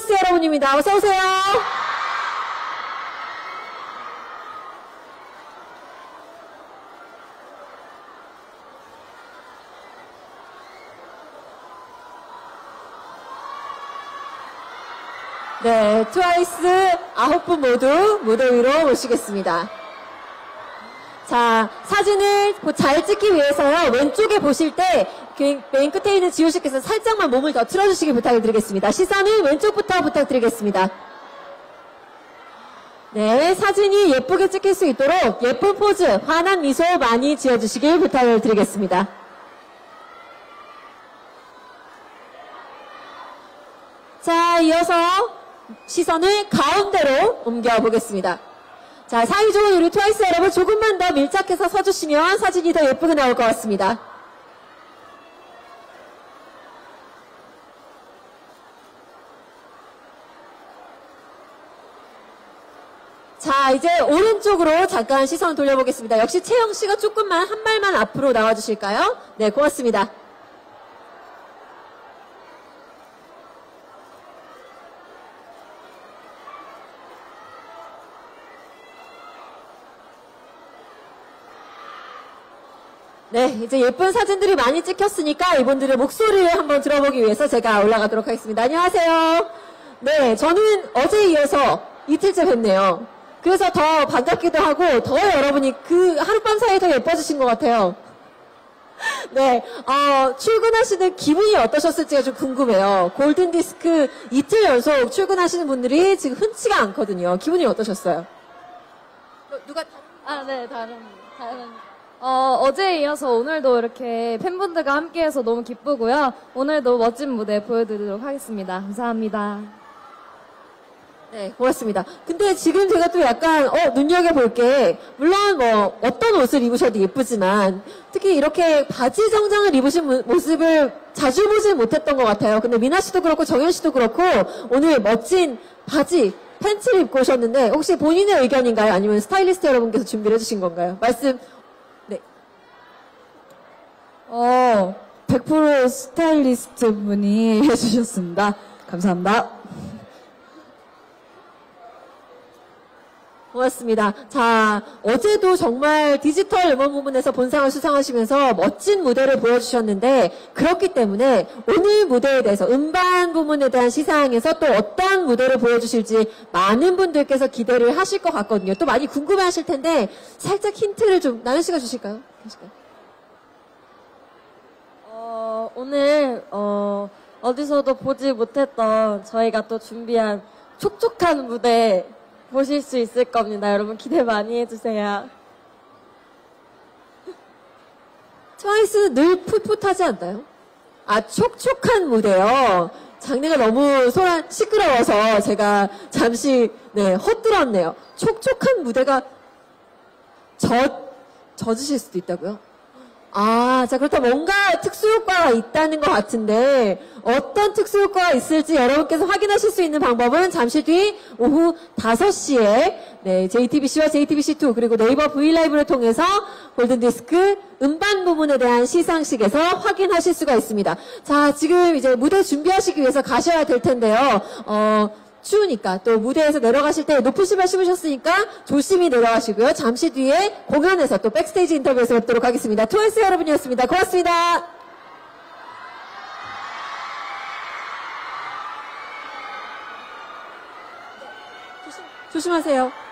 트와이스 여러분입니다. 어서 오세요. 네, 트와이스 아홉 분 모두 무대 위로 모시겠습니다. 자, 사진을 잘 찍기 위해서요, 왼쪽에 보실 때, 그맨 끝에 있는 지효 씨께서 살짝만 몸을 더 틀어주시기 부탁을 드리겠습니다. 시선은 왼쪽부터 부탁드리겠습니다. 네, 사진이 예쁘게 찍힐 수 있도록 예쁜 포즈, 환한 미소 많이 지어주시길 부탁을 드리겠습니다. 자, 이어서 시선을 가운데로 옮겨보겠습니다. 자, 사이 좋은 우리 트와이스 여러분 조금만 더 밀착해서 서주시면 사진이 더 예쁘게 나올 것 같습니다. 자, 이제 오른쪽으로 잠깐 시선 돌려보겠습니다. 역시 채영 씨가 조금만 한 발만 앞으로 나와 주실까요? 네, 고맙습니다. 네, 이제 예쁜 사진들이 많이 찍혔으니까 이분들의 목소리를 한번 들어보기 위해서 제가 올라가도록 하겠습니다. 안녕하세요. 네, 저는 어제 이어서 이틀째 뵀네요. 그래서 더 반갑기도 하고 더 여러분이 그 하룻밤 사이에 더 예뻐지신 것 같아요. 네, 어, 출근하시는 기분이 어떠셨을지가 좀 궁금해요. 골든 디스크 이틀 연속 출근하시는 분들이 지금 흔치가 않거든요. 기분이 어떠셨어요? 누가 아, 네, 다른, 다른. 어, 어제에 이어서 오늘도 이렇게 팬분들과 함께해서 너무 기쁘고요. 오늘도 멋진 무대 보여드리도록 하겠습니다. 감사합니다. 네, 고맙습니다. 근데 지금 제가 또 약간, 어, 눈여겨볼 게, 물론 뭐, 어떤 옷을 입으셔도 예쁘지만, 특히 이렇게 바지 정장을 입으신 모- 모습을 자주 보지 못했던 것 같아요. 근데 미나 씨도 그렇고, 정현 씨도 그렇고, 오늘 멋진 바지, 팬츠를 입고 오셨는데, 혹시 본인의 의견인가요? 아니면 스타일리스트 여러분께서 준비를 해주신 건가요? 말씀, 네. 어, 100% 스타일리스트 분이 해주셨습니다. 감사합니다. 고맙습니다. 자, 어제도 정말 디지털 음원 부문에서 본상을 수상하시면서 멋진 무대를 보여주셨는데, 그렇기 때문에 오늘 무대에 대해서 음반 부문에 대한 시상에서 또 어떤 무대를 보여주실지 많은 분들께서 기대를 하실 것 같거든요. 또 많이 궁금해 하실 텐데, 살짝 힌트를 좀, 나연 씨가 주실까요? 주실까요? 어, 오늘, 어, 어디서도 보지 못했던 저희가 또 준비한 촉촉한 무대 보실 수 있을 겁니다. 여러분 기대 많이 해주세요. 트와이스는 늘 풋풋하지 않나요? 아, 촉촉한 무대요. 장르가 너무 소란, 시끄러워서 제가 잠시, 네, 헛들었네요. 촉촉한 무대가 젖, 젖으실 수도 있다고요? 아, 자, 그렇다면 뭔가 특수효과가 있다는 것 같은데, 어떤 특수효과가 있을지 여러분께서 확인하실 수 있는 방법은 잠시 뒤 오후 5시에, 네, JTBC와 JTBC2, 그리고 네이버 V라이브를 통해서 골든디스크 음반 부분에 대한 시상식에서 확인하실 수가 있습니다. 자, 지금 이제 무대 준비하시기 위해서 가셔야 될 텐데요. 어, 추우니까 또 무대에서 내려가실 때 높은 신발 신으셨으니까 조심히 내려가시고요. 잠시 뒤에 공연에서 또 백스테이지 인터뷰에서 뵙도록 하겠습니다. 트와이스 여러분이었습니다. 고맙습니다. 조심, 조심하세요.